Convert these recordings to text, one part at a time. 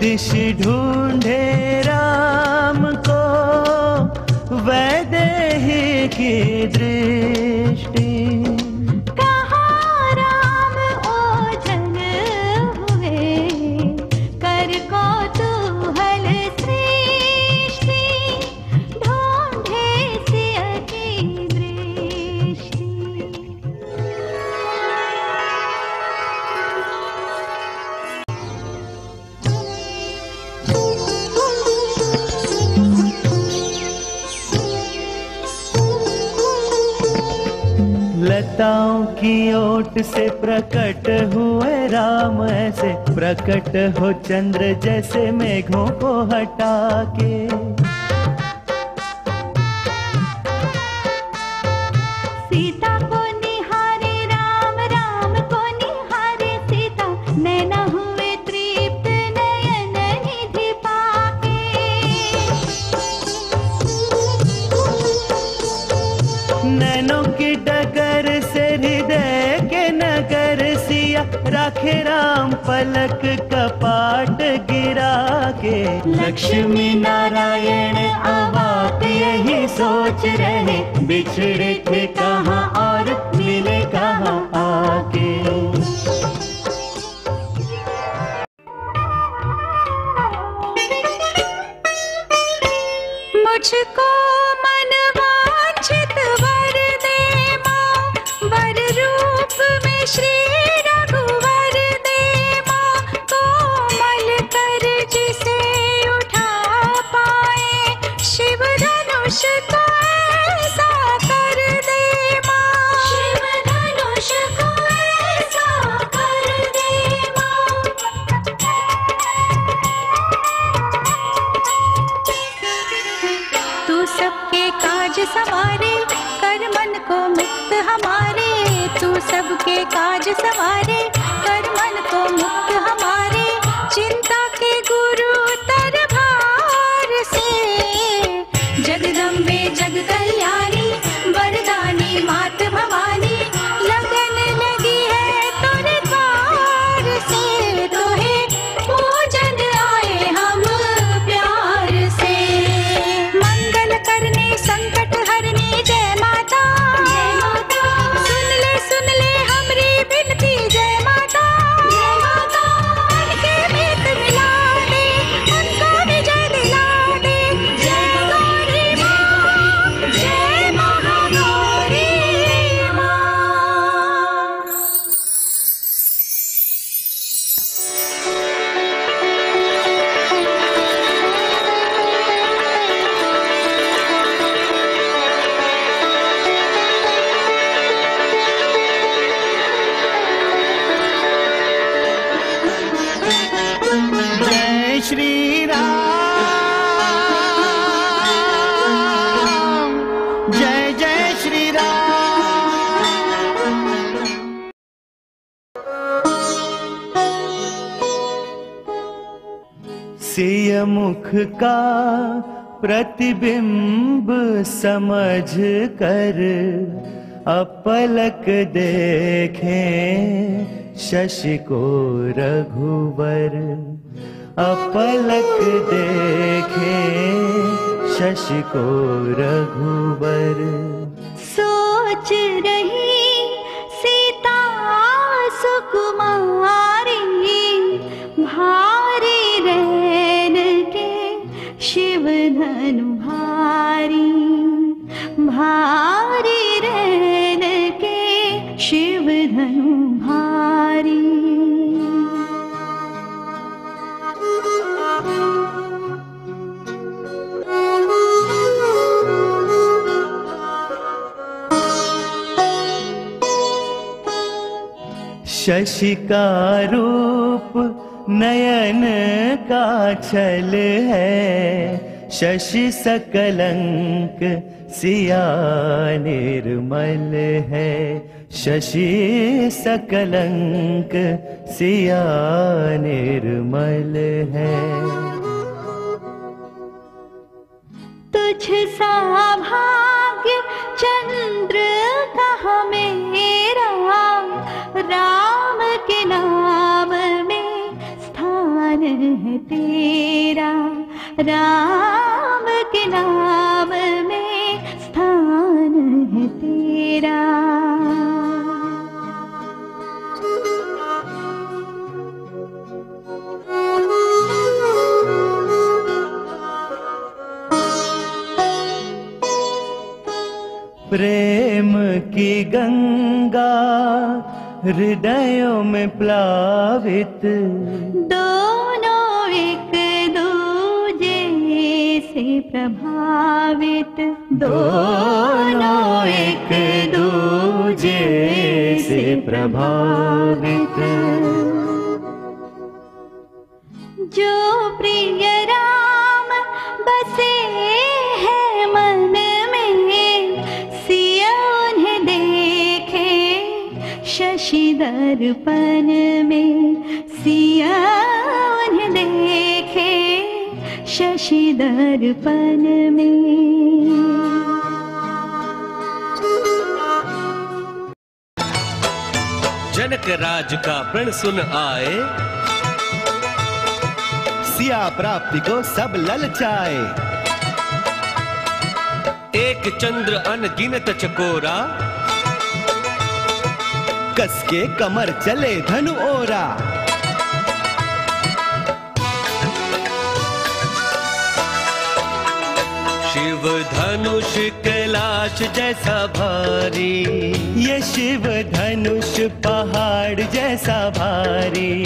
दिश ढूंढे राम को वैदेही की दृष्टि ओट से प्रकट हुए राम ऐसे प्रकट हो चंद्र जैसे मेघों को हटा के। सिया राम पलक कपाट गिरा के लक्ष्मी नारायण अवाक यही सोच रहे। बिछड़े थे कहाँ और मिले कहाँ आके। मुझको सबके काज सवारे, कर मन को मुक्त हमारे, तू सबके काज सवारे, कर मन को मुक्त हमारे मुख का प्रतिबिंब समझ कर अपलक देखें शशि को रघुवर। अपलक देखें शशि को रघुवर। सोच रही सीता सुकुमारी शिवधनुभारी भारी भारि के शिवधनुभारी शिव नयन का छल है। शशि सकलंक सिया निर्मल है। शशि सकलंक सिया निर्मल है। तुझ सा भाग्य चंद्र कहाँ मेरा। राम के नाम में स्थान है तेरा। राम के नाम में स्थान है तेरा। प्रेम की गंगा हृदयों में प्लावित। दोनों से प्रभावित दोनों एक दूजे से प्रभावित। जो प्रिय राम बसे हैं मन में, सिया उन्हें देखे शशि दर्पण में। शशि दर्पण में। जनक राज का प्रण सुन आए। सिया प्राप्ति को सब ललचाए एक चंद्र अनगिनत चकोरा। कस के कमर चले धनु ओरा। धनुष कैलाश जैसा भारी। ये शिव धनुष पहाड़ जैसा भारी।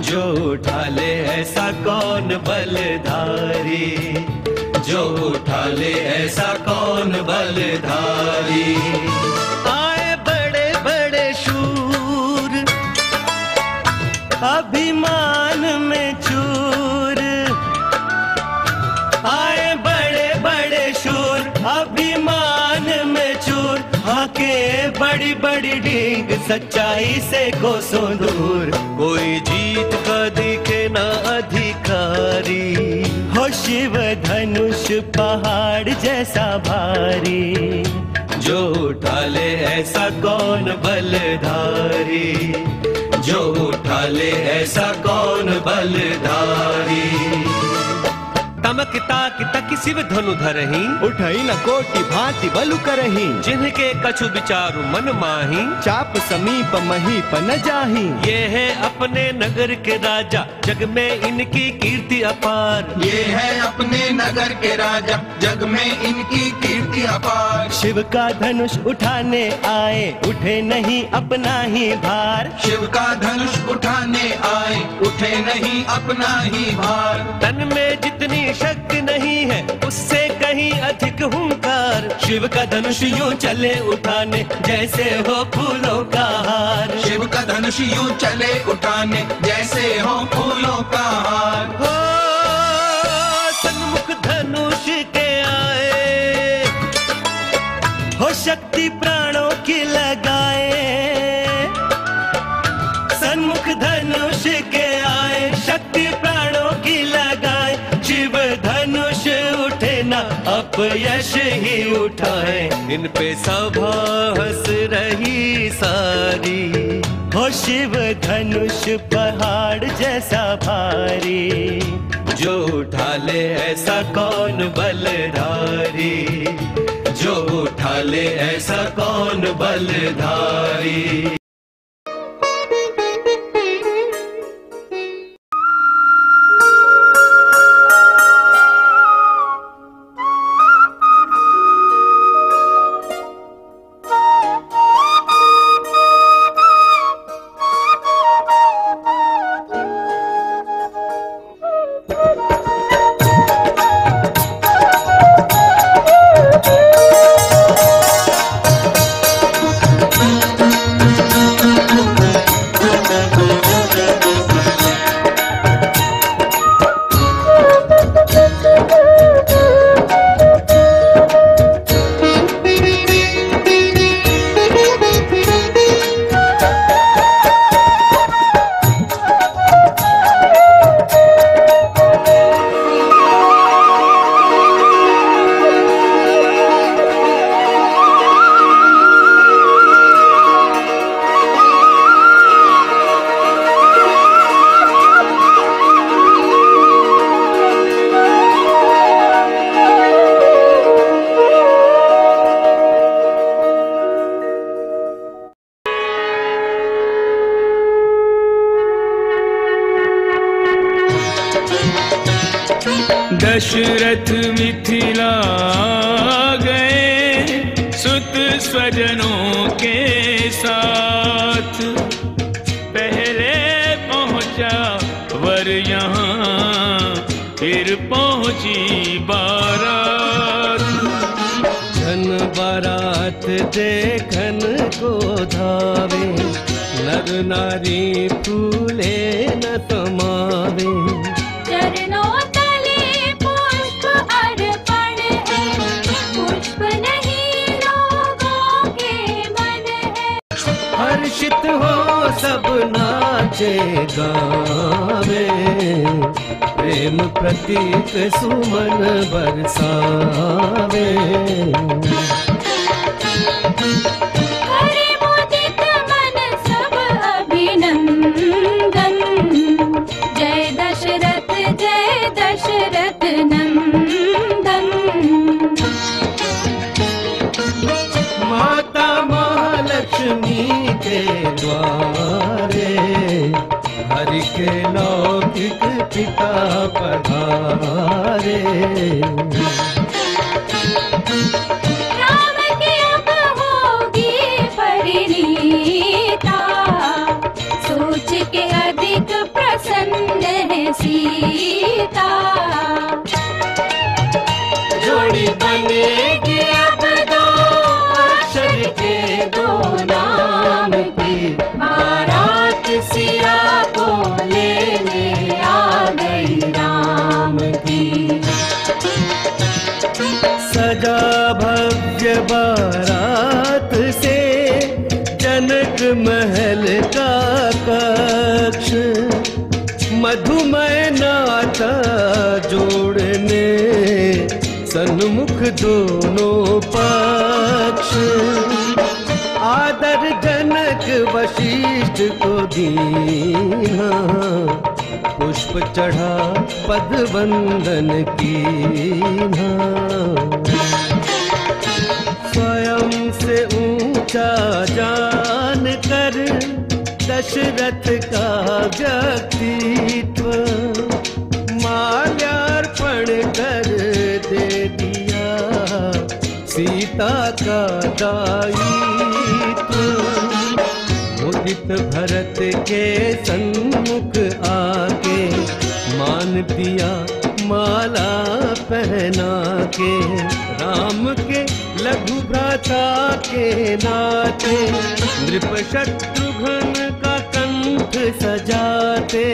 जो उठा ले ऐसा कौन बलधारी? जो उठा ले ऐसा कौन बलधारी? आए बड़े बड़े शूर, अभिमान में बड़ी बड़ी डींग सच्चाई से कोसों दूर कोई जीत का दिखे ना अधिकारी। हो शिव धनुष पहाड़ जैसा भारी। जो उठा ले ऐसा कौन बलधारी? जो उठा ले ऐसा कौन बलधारी? तमक ताक तक शिव धनु धरही। उठई न कोटि भांति बलु करही। जिनके कछु विचारु मन माही। चाप समीप महीप न जाही। ये है अपने नगर के राजा जग में इनकी कीर्ति अपार। ये है अपने नगर के राजा जग में इनकी कीर्ति अपार। शिव का धनुष उठाने आए उठे नहीं अपना ही भार। शिव का धनुष उठाने आए उठे नहीं अपना ही भार। तन में जितनी शक्ति नहीं है उससे कहीं अधिक हुंकार। शिव का धनुष यूँ चले उठाने जैसे हो फूलों का हार। शिव का धनुष यूँ चले उठाने जैसे हो फूलों का हार। हो सन्मुख धनुष के आए। हो शक्ति प्राणों की लगाए अपयश ही उठाए। इन पे सभा हंस रही सारी। हो शिव धनुष पहाड़ जैसा भारी। जो उठा ले ऐसा कौन बलधारी? जो उठा ले ऐसा कौन बलधारी? गए स्वजनों के साथ। पहले पहुँचा, वर यहाँ, फिर पहुँची बारात। धन बारात देखन को धावे नर नारी फूले न समावे हर्षित हो सब नाचे गावे। प्रेम प्रतीक सुमन बरसावे रे बारात से जनक महल का कक्ष, मधुमय नाता जोड़ने सन्मुख दोनों पक्ष। आदर जनक वशिष्ठ को दीना पुष्प चढ़ा पद वंदन कीना स्वयं ऊँचा जान कर दशरथ का व्यक्तित्व माल्यार्पण कर दे दिया। सीता का दायित्व। मुदित भरत के सन्मुख आके मान दिया माला पहना के राम के लघु भ्राता के नाते नृप शत्रुघ्न का कंठ सजाते।